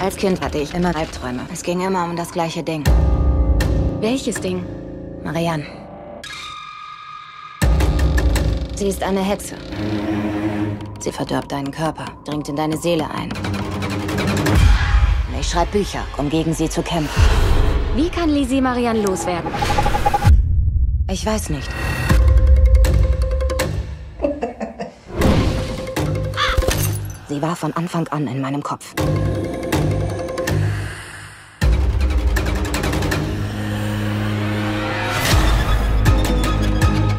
Als Kind hatte ich immer Albträume. Es ging immer um das gleiche Ding. Welches Ding? Marianne. Sie ist eine Hexe. Sie verdirbt deinen Körper, dringt in deine Seele ein. Ich schreibe Bücher, um gegen sie zu kämpfen. Wie kann Lizzie Marianne loswerden? Ich weiß nicht. Sie war von Anfang an in meinem Kopf.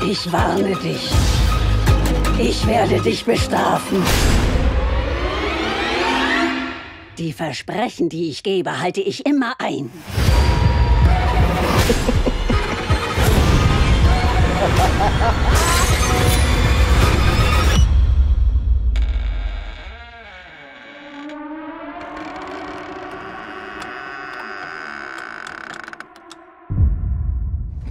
Ich warne dich. Ich werde dich bestrafen. Die Versprechen, die ich gebe, halte ich immer ein.